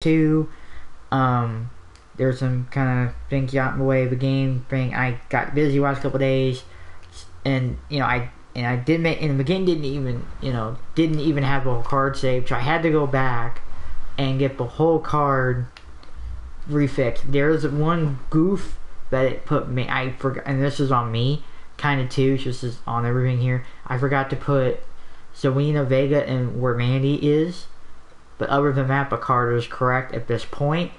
two. Um, there were some kind of things got in the way of the game. Thing I got busy last couple days, and you know I and I did make and the game didn't even you know didn't even have a card saved, so I had to go back and get the whole card refixed. There's one goof that it put me. I forgot, and this is on me, kind of too. Just is on everything here, I forgot to put Zelina Vega and where Mandy is. But other than that, card is correct at this point.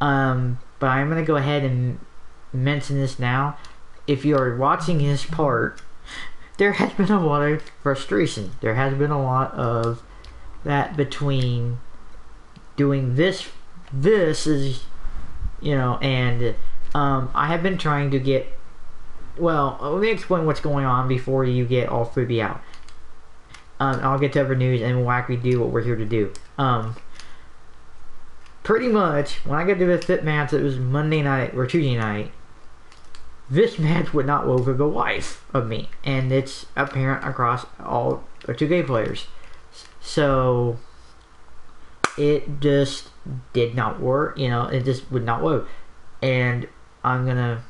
Um, but I'm gonna go ahead and mention this now. If you are watching this part, there has been a lot of frustration. There has been a lot of that between doing this. This is, you know, and um, I have been trying to get. Well, let me explain what's going on before you get all Phoebe out. Um, I'll get to other news and we'll actually do what we're here to do. Um, pretty much, when I got to the fit match, it was Monday night or Tuesday night. This match would not over the life of me, and it's apparent across all the 2K players. So it just did not work. You know, it just would not work, and I'm gonna,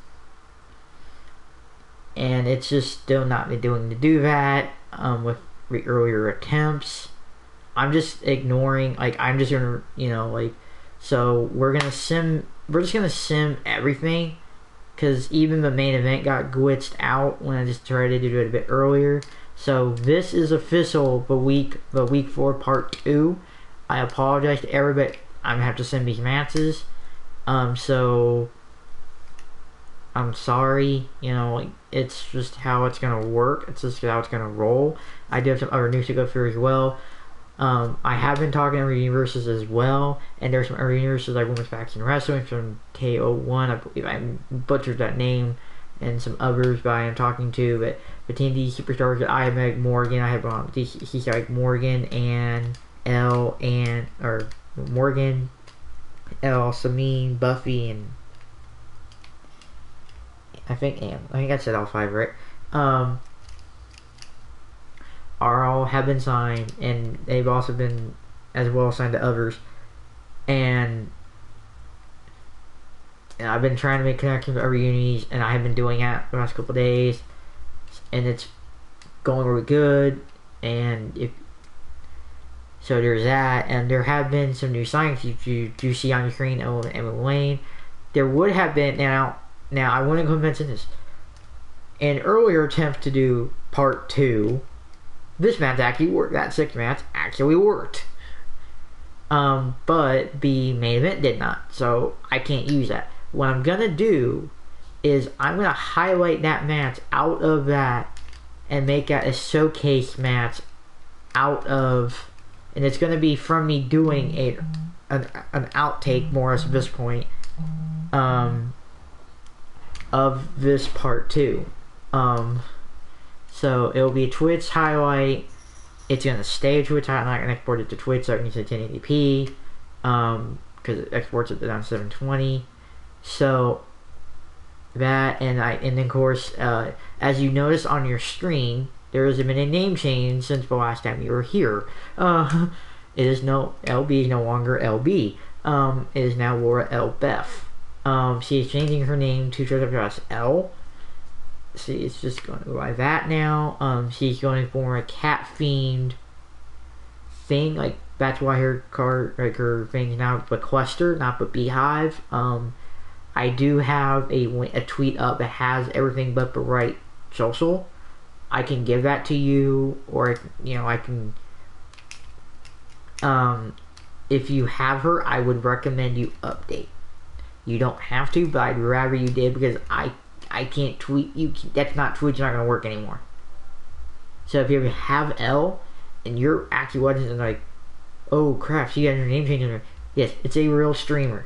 and it's just still not me doing to do that. Um, with earlier attempts. I'm just ignoring, like, I'm just gonna, you know, like, so we're gonna sim, we're just gonna sim everything, because even the main event got glitched out when I just tried to do it a bit earlier. So this is official, the week, the week four part two. I apologize to everybody. I'm gonna have to sim these matches. Um, so I'm sorry, you know, it's just how it's gonna work. It's just how it's gonna roll. I do have some other news to go through as well. Um, I have been talking to universes as well, and there's some other universes like Women's Faction Wrestling from KO1. I believe I butchered that name, and some others that I am talking to. But the TND Superstars, I have Meg Morgan. I have um, he's like Morgan and L and or Morgan, L, Samine, Buffy, and I think I think I said all five right. Um, are all have been signed, and they've also been as well signed to others. And, and I've been trying to make connections with other unis, and I have been doing that the last couple days, and it's going really good. And if so, there's that, and there have been some new signings you, do see on your screen. Oh, Emma Lane, there would have been now. Now I want to go mention this. An earlier attempt to do part two this match actually worked. That six match actually worked. Um, but the main event did not. So I can't use that. What I'm gonna do is I'm gonna highlight that match out of that and make that a showcase match out of and it's gonna be from me doing a an, an outtake more at this point um of this part two. Um so it'll be Twitch highlight. It's gonna stay Twitch highlight. Gonna export it to Twitch so I can use 1080p um, because it exports it down 720. So that and I and then of course uh, as you notice on your screen there has been a name change since the last time you were here. Uh, it is no LB is no longer LB. Um, it is now Laura L. Beth. Um, she is changing her name to Joseph L She is just going to go by that now. Um, she's going for a cat fiend thing. Like that's why her card, like her thing's now but cluster, not but beehive. Um, I do have a a tweet up that has everything but the right social. I can give that to you, or you know, I can. Um, if you have her, I would recommend you update. You don't have to, but I'd rather you did because I I can't tweet you. That's not Twitch. Not gonna work anymore. So if you have L and you're actually watching and like, oh crap, she got her name changed. Yes, it's a real streamer.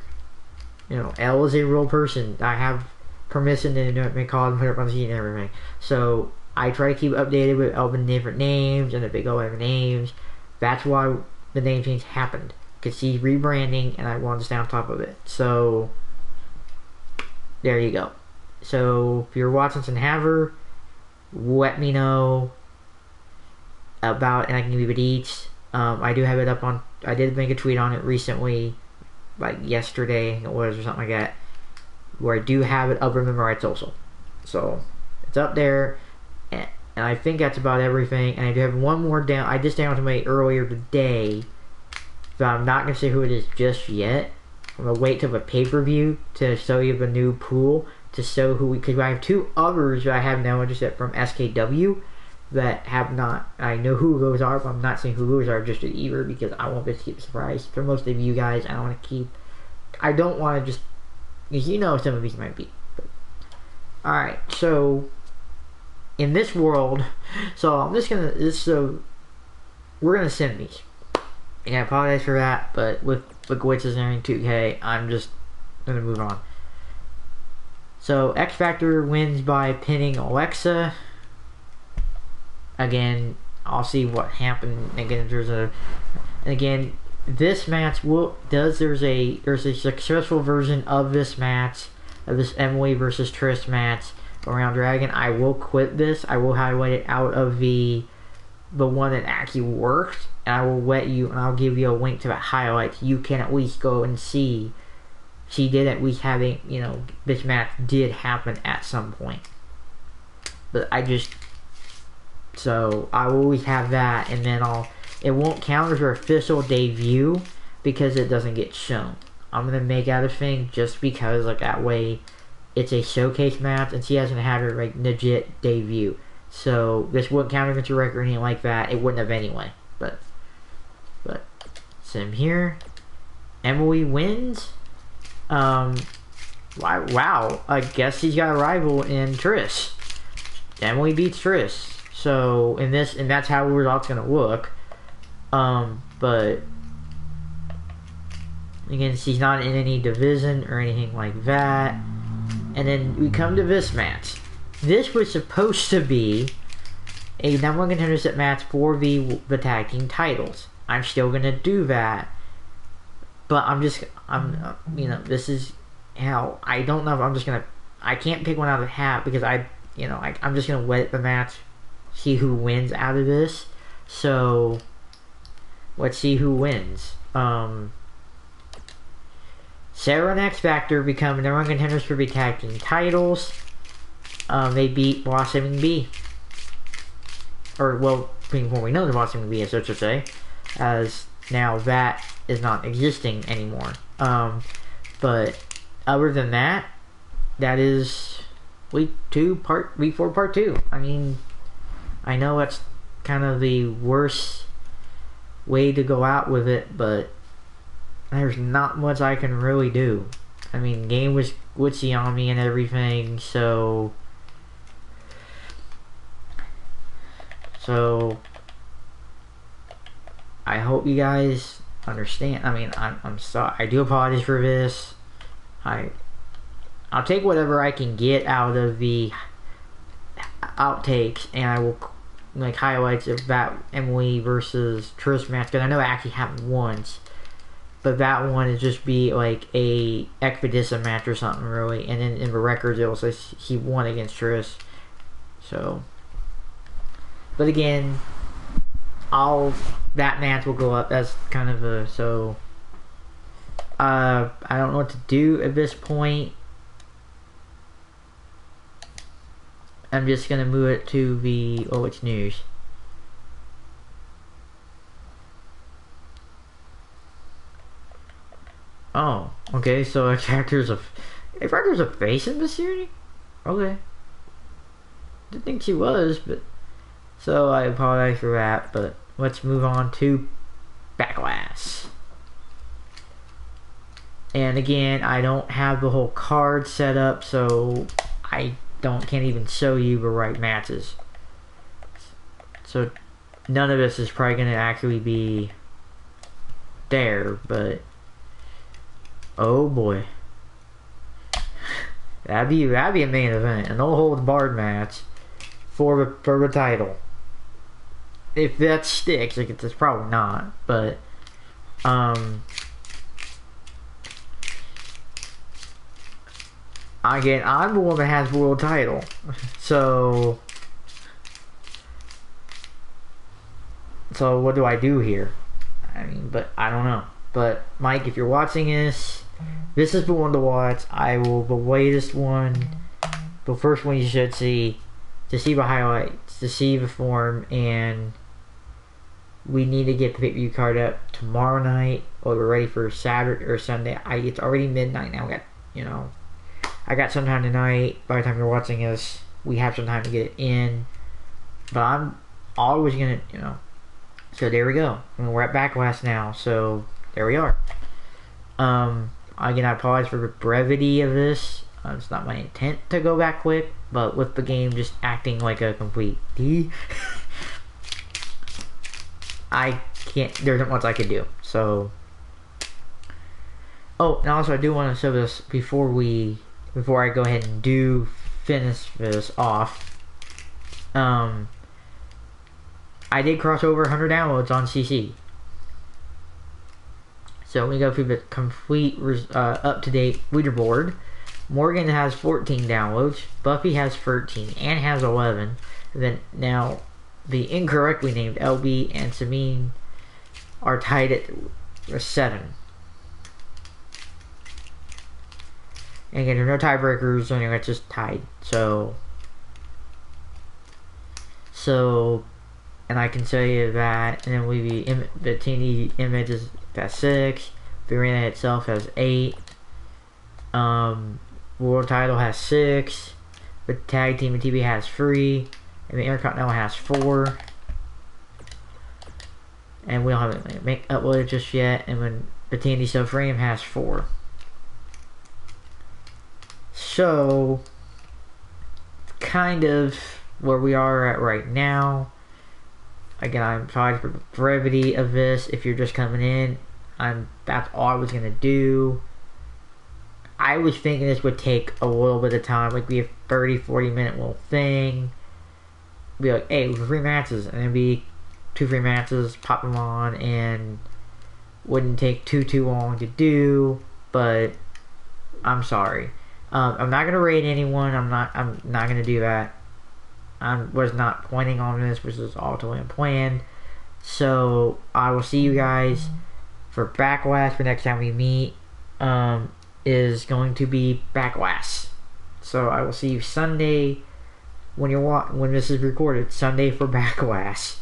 You know, L is a real person. I have permission to you know, call and put up on the scene and everything. So I try to keep updated with all the different names and the big old names. That's why the name change happened. Because she's rebranding and I wanted to stay on top of it. So there you go. So if you're watching and have her, let me know about, and I can give you the deets. Um, I do have it up on. I did make a tweet on it recently, like yesterday it was or something like that, where I do have it up my rights also. So it's up there, and, and I think that's about everything. And I do have one more down. I just downloaded to earlier today, but I'm not gonna say who it is just yet. I'm gonna wait till the pay per view to show you the new pool to show who we. Because I have two others that I have now just from SKW that have not. I know who those are, but I'm not saying who those are just either because I want this to keep a surprise for most of you guys. I don't want to keep. I don't want to just. Because you know some of these might be. Alright, so. In this world. So I'm just gonna. This, so. We're gonna sim these. And I apologize for that, but with the glitches and 2K, I'm just gonna move on. So X Factor wins by pinning Alexa again, I'll see what happened. Again, there's a, again, this match will does there's a there's a successful version of this match of this Emily versus Trish match around Dragon. I will quit this. I will highlight it out of the the one that actually worked, and I will let you and I'll give you a link to that highlight. You can at least go and see. She did at least having you know this match did happen at some point, but I just so I will always have that, and then I'll. It won't count as her official debut because it doesn't get shown. I'm gonna make out a thing just because, like that way, it's a showcase match, and she hasn't had her like legit debut. So this wouldn't count against her record or anything like that. It wouldn't have anyway. But, but, Sim here. Emily wins. Um, wow. I guess he's got a rival in Trish. Emily beats Trish. So in this, and that's how we're all gonna look. Um, but again, she's not in any division or anything like that. And then we come to this match. This was supposed to be a number one contender match for the the tag team titles. I'm still gonna do that, but I'm just I'm you know this is how I don't know if I'm just gonna I can't pick one out of the hat because I you know I, I'm just gonna let the match see who wins out of this. So let's see who wins. Um, Sarah and X Factor become number one contenders for the tag team titles. Um, they beat Blossoming B. Or, well, before we know the Blossoming B, as so to say, as now that is not existing anymore. Um, but other than that, that is week two, part week four, part two. I mean, I know that's kind of the worst way to go out with it, but there's not much I can really do. I mean, game was glitchy on me and everything, so so I hope you guys understand. I mean, I'm I'm sorry. I do apologize for this. I I'll take whatever I can get out of the outtakes, and I will like highlights of that Emily versus Trish match because I know it actually happened once, but that one is just be like a Expedition match or something really, and then in the records it will say he won against Trish. So, but again, all that match will go up That's kind of a so. Uh, I don't know what to do at this point. I'm just gonna move it to the oh it's news. Oh, okay, so a character's a a character's a face in this series? Okay. Didn't think she was, but so I apologize for that, but let's move on to Backlash. And again, I don't have the whole card set up, so I don't can't even show you the right matches. So none of this is probably going to actually be there, but oh boy, that'd be that'd be a main event, an no holds barred match for for the title. If that sticks, like it's, it's probably not, but um Again, I'm the one that has the world title. So... So what do I do here? I mean, but I don't know. But Mike, if you're watching this, this is the one to watch. I will the latest one, the first one you should see, to see the highlights, to see the form, and we need to get the pay per card up tomorrow night, or we're ready for Saturday or Sunday. I it's already midnight now. We got you know, I got some time tonight. By the time you're watching this, we have some time to get it in. But I'm always gonna you know. So there we go. And we're at Backlash now. So there we are. Um, again, I apologize for the brevity of this. Uh, it's not my intent to go back quick, but with the game just acting like a complete D, I can't. There isn't much I can do. So, oh, and also I do want to show this before we, before I go ahead and do finish this off. Um, I did cross over 100 downloads on CC. So we go through the complete, uh, up-to-date leaderboard. Morgan has 14 downloads. Buffy has 13. and has 11. then now, the incorrectly named LB and Samine are tied at 7. And again, there are no tiebreakers, anyway, it's just tied. So, so, and I can tell you that, and then we the, the TND image is at six. The arena itself has eight. Um, world title has six. The tag team and TV has three. And the Intercontinental has four. And we don't have it make uploaded just yet. And when the TND Supreme has four. So, kind of where we are at right now. Again, I'm sorry for the brevity of this. If you're just coming in, I'm that's all I was gonna do. I was thinking this would take a little bit of time, like be a 30, 40 minute little thing. Be like, hey, free matches, and then be two free matches, pop them on, and wouldn't take too too long to do. But I'm sorry. Um, I'm not gonna rate anyone. I'm not. I'm not gonna do that. I was not pointing on this, which is all totally unplanned. So I will see you guys for Backlash for next time we meet. Um, is going to be Backlash. So I will see you Sunday when you're wa- when this is recorded. Sunday for Backlash.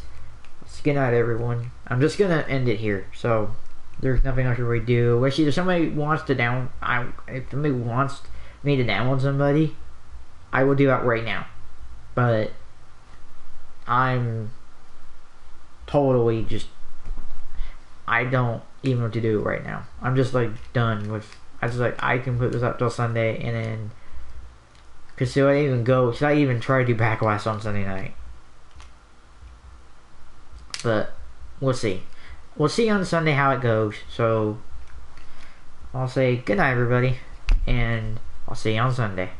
Good night, everyone. I'm just gonna end it here. So there's nothing else to really do. Actually, if somebody wants to down, I if somebody wants me to download somebody, I will do that right now but I'm totally just I don't even know what to do right now. I'm just like done with. I just like I can put this up till Sunday and then. Cause should I even go? Should I even try to do backlash on Sunday night? But we'll see. We'll see on Sunday how it goes. So I'll say good night, everybody, and I'll see you on Sunday.